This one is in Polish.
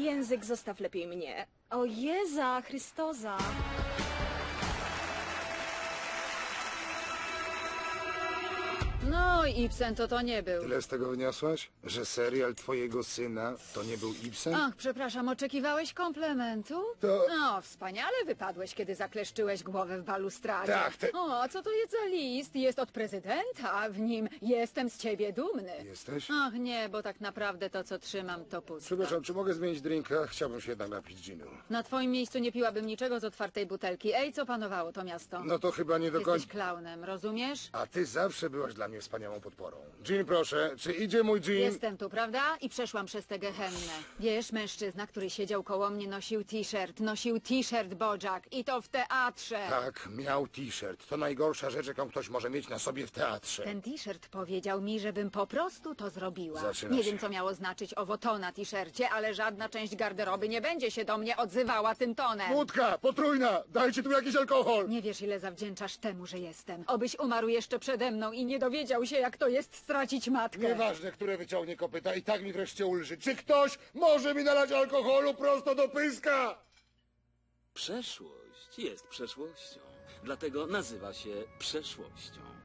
Mike, zostaw lepiej mnie. O Jeza, Chrystoza. No, Ibsen to to nie był. Tyle z tego wniosłaś? Że serial twojego syna to nie był Ibsen? Ach, przepraszam, oczekiwałeś komplementu? To- No, wspaniale wypadłeś, kiedy zakleszczyłeś głowę w balustradzie. Tak, te- O, a co to jest za list? Jest od prezydenta. W nim jestem z ciebie dumny. Jesteś? Ach, nie, bo tak naprawdę to, co trzymam, to pusto. Przepraszam, czy mogę zmienić drinka? Chciałbym się jednak napić ginu. Na twoim miejscu nie piłabym niczego z otwartej butelki. Ej, co panowało to miasto? No to chyba nie do Jesteś końca... klaunem, rozumiesz? A ty zawsze byłaś dla mnie wspaniałą podporą. Gin, proszę. Czy idzie mój gin? Jestem tu, prawda? I przeszłam przez tę gehennę. Wiesz, mężczyzna, który siedział koło mnie, nosił t-shirt. Nosił t-shirt Bojack. I to w teatrze. Tak, miał t-shirt. To najgorsza rzecz, jaką ktoś może mieć na sobie w teatrze. Ten t-shirt powiedział mi, żebym po prostu to zrobiła. Zaczyna nie się. wiem, co miało znaczyć owo to na t-shircie, ale żadna część garderoby nie będzie się do mnie odzywała tym tonem. Wódka, potrójna! Dajcie tu jakiś alkohol! Nie wiesz, ile zawdzięczasz temu, że jestem. Obyś umarł jeszcze przede mną i nie dowiedział się, jak to jest stracić matkę. Nieważne, które wyciągnie kopyta, i tak mi wreszcie ulży. Czy ktoś może mi nalać alkoholu prosto do pyska? Przeszłość jest przeszłością, dlatego nazywa się przeszłością.